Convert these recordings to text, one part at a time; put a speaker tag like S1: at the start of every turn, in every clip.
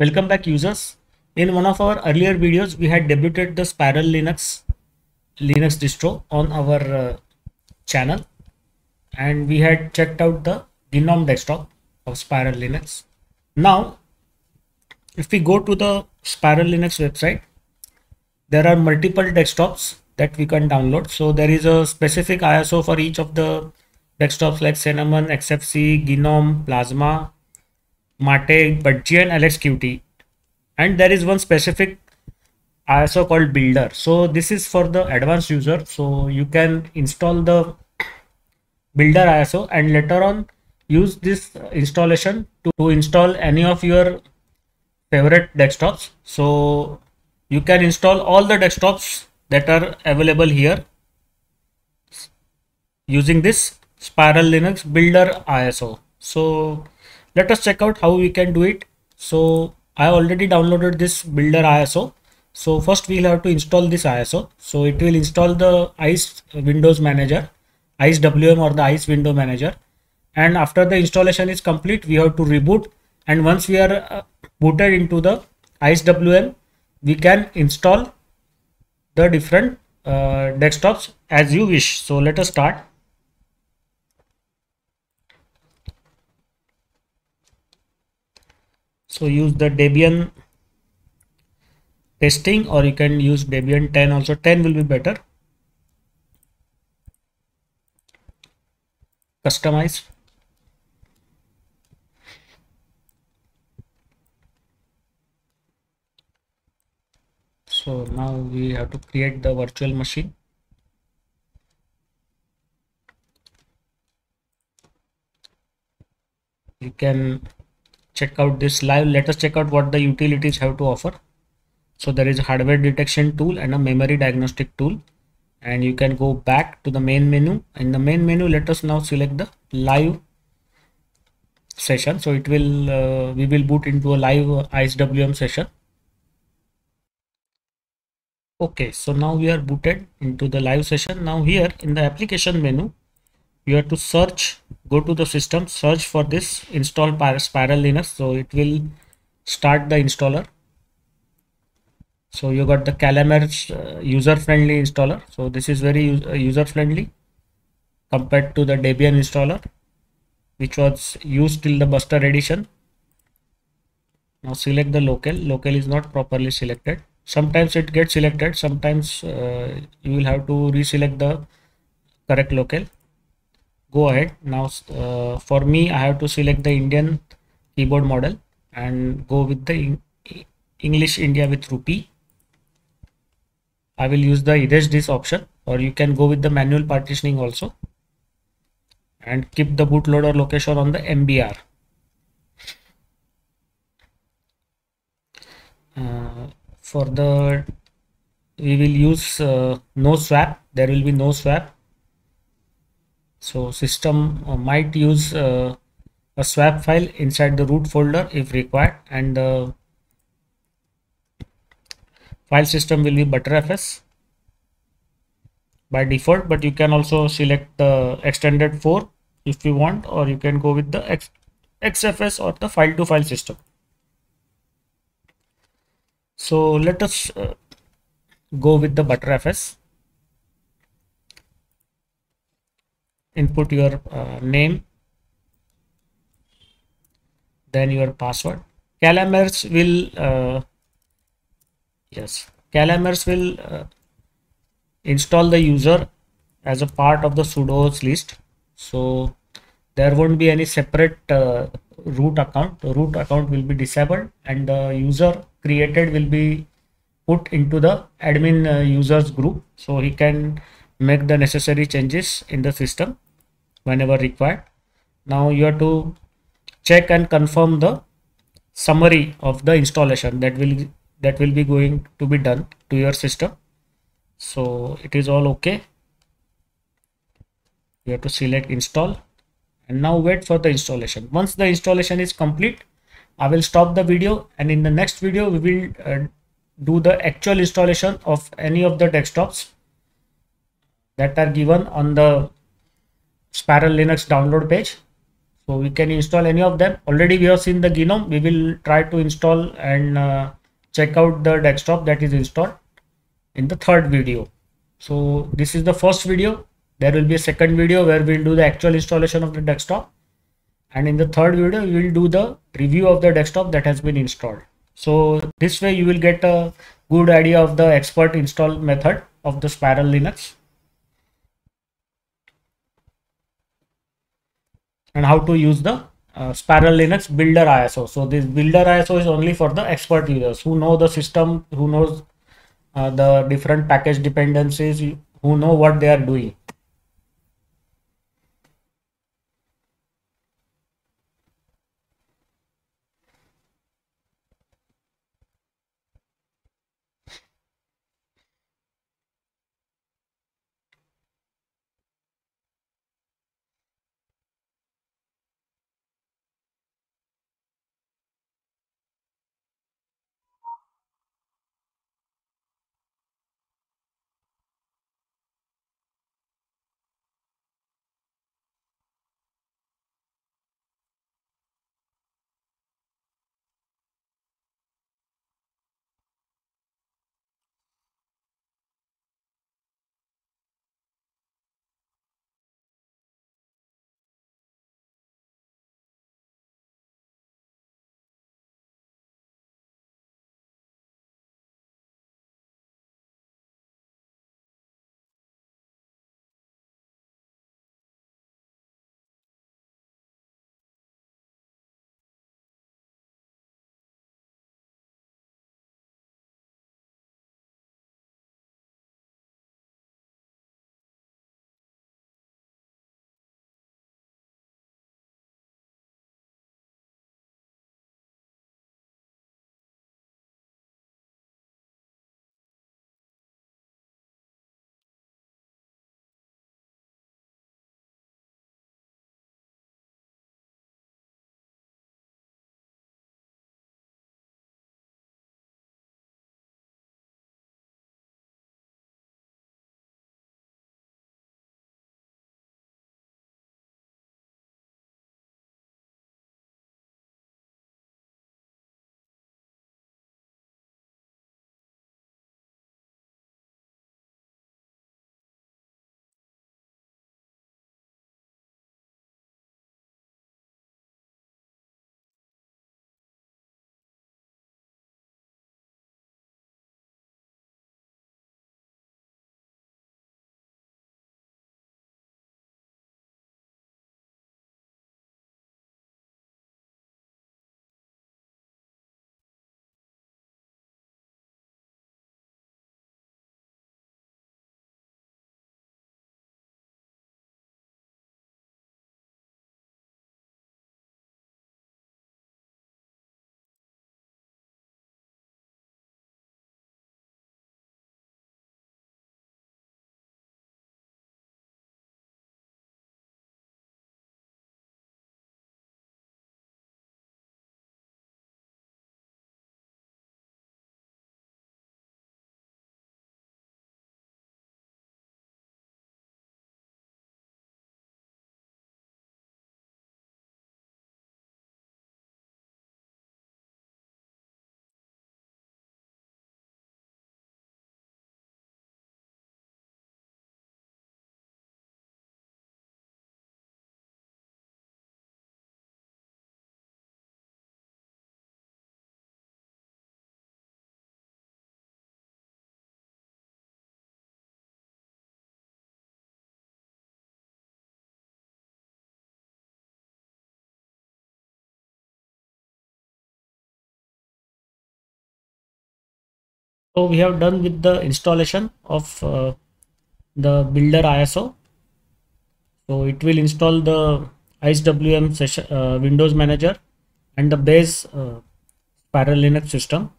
S1: Welcome back users. In one of our earlier videos, we had debuted the Spiral Linux Linux distro on our uh, channel and we had checked out the GNOME desktop of Spiral Linux. Now, if we go to the Spiral Linux website, there are multiple desktops that we can download. So there is a specific ISO for each of the desktops like Cinnamon, XFC, GNOME, Plasma, Mate, Budgie and LXQT. And there is one specific ISO called Builder. So this is for the advanced user. So you can install the Builder ISO and later on use this installation to, to install any of your favorite desktops. So you can install all the desktops that are available here using this Spiral Linux Builder ISO. So let us check out how we can do it. So i already downloaded this builder iso so first we'll have to install this iso so it will install the ice windows manager ice wm or the ice window manager. And after the installation is complete we have to reboot. And once we are uh, booted into the ice wm we can install the different uh, desktops as you wish. So let us start so use the debian testing or you can use debian 10 also. 10 will be better. Customize. So now we have to create the virtual machine. You can check out this live. Let us check out what the utilities have to offer. So there is a hardware detection tool and a memory diagnostic tool. And you can go back to the main menu. In the main menu let us now select the live session. So it will uh, we will boot into a live icewm session. Okay so now we are booted into the live session. Now here in the application menu you have to search go to the system search for this install spiral linux. So it will start the installer. So you got the Calamares uh, user friendly installer. So this is very uh, user friendly compared to the debian installer which was used till the buster edition. Now select the local. Local is not properly selected. Sometimes it gets selected. Sometimes uh, you will have to reselect the correct local go ahead. Now uh, for me I have to select the Indian keyboard model and go with the English India with rupee. I will use the erase this option or you can go with the manual partitioning also and keep the bootloader location on the MBR uh, for the we will use uh, no swap. There will be no swap so system uh, might use uh, a swap file inside the root folder if required and the file system will be btrfs by default but you can also select the extended 4 if you want or you can go with the X, xfs or the file to file system. So let us uh, go with the btrfs input your uh, name then your password. Calamares will uh, yes. Calamares will uh, install the user as a part of the sudoers list. So there won't be any separate uh, root account. The root account will be disabled and the user created will be put into the admin uh, users group. So he can make the necessary changes in the system whenever required. Now you have to check and confirm the summary of the installation that will that will be going to be done to your system. So it is all okay. You have to select install. And now wait for the installation. Once the installation is complete i will stop the video and in the next video we will uh, do the actual installation of any of the desktops that are given on the Spiral Linux download page. so we can install any of them. Already we have seen the gnome. We will try to install and uh, check out the desktop that is installed in the third video. So this is the first video. There will be a second video where we'll do the actual installation of the desktop. And in the third video we will do the review of the desktop that has been installed. So this way you will get a good idea of the expert install method of the spiral linux and how to use the uh, Spiral Linux Builder ISO. So this Builder ISO is only for the expert users who know the system, who knows uh, the different package dependencies, who know what they are doing. So we have done with the installation of uh, the builder ISO. So it will install the IceWM session, uh, Windows Manager and the base uh, Linux system.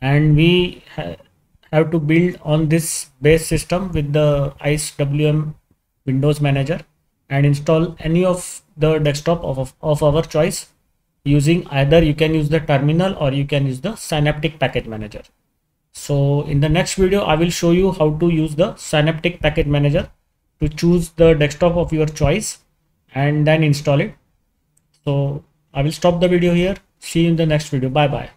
S1: And we ha have to build on this base system with the IceWM Windows Manager and install any of the desktop of, of our choice using either you can use the terminal or you can use the Synaptic Package Manager. So in the next video, I will show you how to use the Synaptic Package Manager to choose the desktop of your choice and then install it. so i will stop the video here. See you in the next video. Bye bye